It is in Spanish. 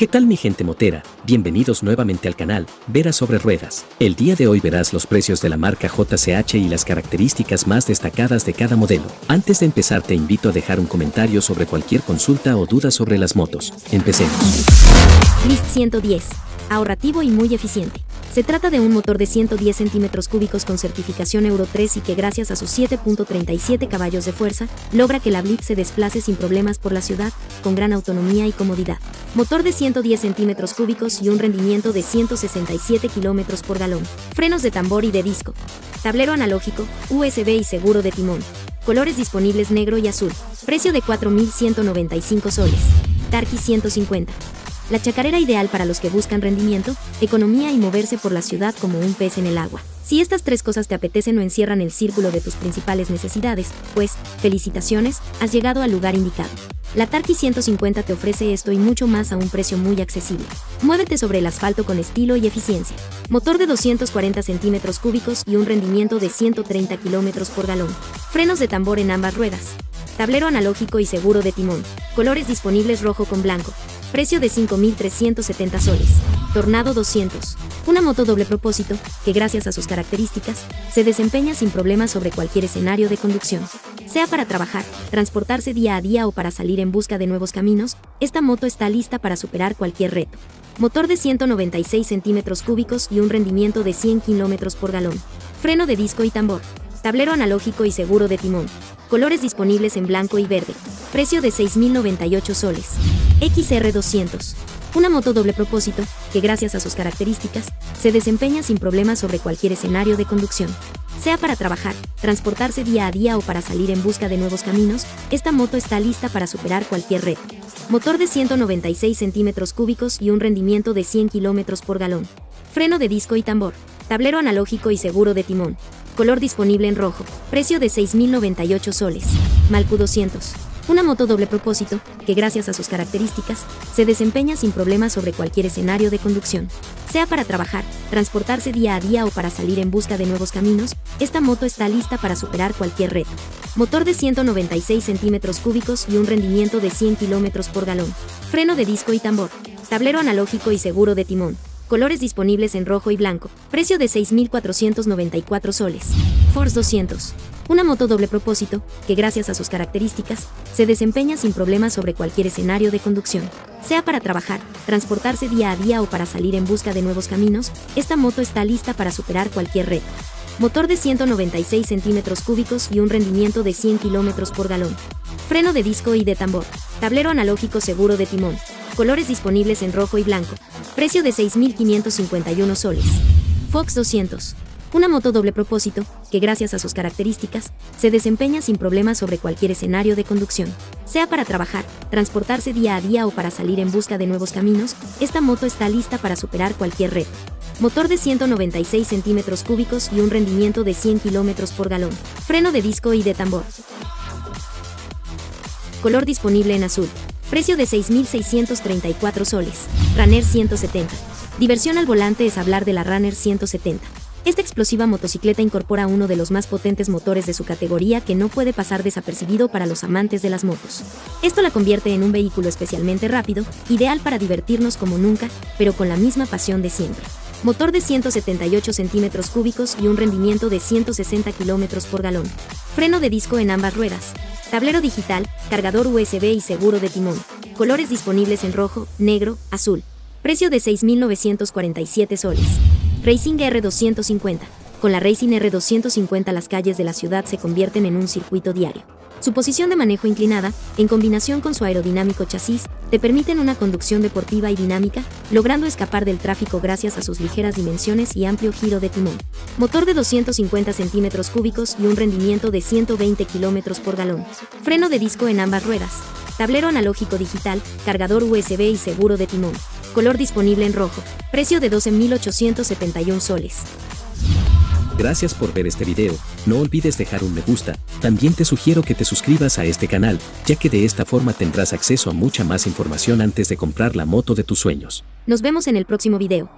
¿Qué tal mi gente motera? Bienvenidos nuevamente al canal, Vera sobre Ruedas. El día de hoy verás los precios de la marca JCH y las características más destacadas de cada modelo. Antes de empezar te invito a dejar un comentario sobre cualquier consulta o duda sobre las motos. Empecemos. List 110. Ahorrativo y muy eficiente. Se trata de un motor de 110 centímetros cúbicos con certificación Euro 3 y que gracias a sus 7.37 caballos de fuerza, logra que la Blitz se desplace sin problemas por la ciudad, con gran autonomía y comodidad. Motor de 110 centímetros cúbicos y un rendimiento de 167 kilómetros por galón. Frenos de tambor y de disco. Tablero analógico, USB y seguro de timón. Colores disponibles negro y azul. Precio de 4.195 soles. Tarki 150. La chacarera ideal para los que buscan rendimiento, economía y moverse por la ciudad como un pez en el agua. Si estas tres cosas te apetecen o encierran el círculo de tus principales necesidades, pues, felicitaciones, has llegado al lugar indicado. La Tarki 150 te ofrece esto y mucho más a un precio muy accesible. Muévete sobre el asfalto con estilo y eficiencia. Motor de 240 centímetros cúbicos y un rendimiento de 130 kilómetros por galón. Frenos de tambor en ambas ruedas. Tablero analógico y seguro de timón. Colores disponibles rojo con blanco. Precio de 5.370 soles. Tornado 200. Una moto doble propósito, que gracias a sus características, se desempeña sin problemas sobre cualquier escenario de conducción. Sea para trabajar, transportarse día a día o para salir en busca de nuevos caminos, esta moto está lista para superar cualquier reto. Motor de 196 centímetros cúbicos y un rendimiento de 100 kilómetros por galón. Freno de disco y tambor. Tablero analógico y seguro de timón. Colores disponibles en blanco y verde. Precio de 6.098 soles. XR200. Una moto doble propósito, que gracias a sus características, se desempeña sin problemas sobre cualquier escenario de conducción. Sea para trabajar, transportarse día a día o para salir en busca de nuevos caminos, esta moto está lista para superar cualquier reto. Motor de 196 centímetros cúbicos y un rendimiento de 100 kilómetros por galón. Freno de disco y tambor. Tablero analógico y seguro de timón. Color disponible en rojo. Precio de 6.098 soles. Malcu 200 una moto doble propósito, que gracias a sus características, se desempeña sin problemas sobre cualquier escenario de conducción. Sea para trabajar, transportarse día a día o para salir en busca de nuevos caminos, esta moto está lista para superar cualquier reto. Motor de 196 centímetros cúbicos y un rendimiento de 100 kilómetros por galón. Freno de disco y tambor. Tablero analógico y seguro de timón. Colores disponibles en rojo y blanco. Precio de 6.494 soles. Force 200 una moto doble propósito, que gracias a sus características, se desempeña sin problemas sobre cualquier escenario de conducción. Sea para trabajar, transportarse día a día o para salir en busca de nuevos caminos, esta moto está lista para superar cualquier reto. Motor de 196 centímetros cúbicos y un rendimiento de 100 kilómetros por galón. Freno de disco y de tambor. Tablero analógico seguro de timón. Colores disponibles en rojo y blanco. Precio de 6.551 soles. Fox 200 una moto doble propósito, que gracias a sus características, se desempeña sin problemas sobre cualquier escenario de conducción. Sea para trabajar, transportarse día a día o para salir en busca de nuevos caminos, esta moto está lista para superar cualquier reto. Motor de 196 centímetros cúbicos y un rendimiento de 100 kilómetros por galón. Freno de disco y de tambor. Color disponible en azul. Precio de 6.634 soles. Runner 170. Diversión al volante es hablar de la Runner 170 esta explosiva motocicleta incorpora uno de los más potentes motores de su categoría que no puede pasar desapercibido para los amantes de las motos. Esto la convierte en un vehículo especialmente rápido, ideal para divertirnos como nunca, pero con la misma pasión de siempre. Motor de 178 centímetros cúbicos y un rendimiento de 160 kilómetros por galón. Freno de disco en ambas ruedas. Tablero digital, cargador USB y seguro de timón. Colores disponibles en rojo, negro, azul. Precio de 6.947 soles. Racing R250. Con la Racing R250 las calles de la ciudad se convierten en un circuito diario. Su posición de manejo inclinada, en combinación con su aerodinámico chasis, te permiten una conducción deportiva y dinámica, logrando escapar del tráfico gracias a sus ligeras dimensiones y amplio giro de timón. Motor de 250 centímetros cúbicos y un rendimiento de 120 kilómetros por galón. Freno de disco en ambas ruedas. Tablero analógico digital, cargador USB y seguro de timón color disponible en rojo, precio de 12.871 soles. Gracias por ver este video, no olvides dejar un me gusta, también te sugiero que te suscribas a este canal, ya que de esta forma tendrás acceso a mucha más información antes de comprar la moto de tus sueños. Nos vemos en el próximo video.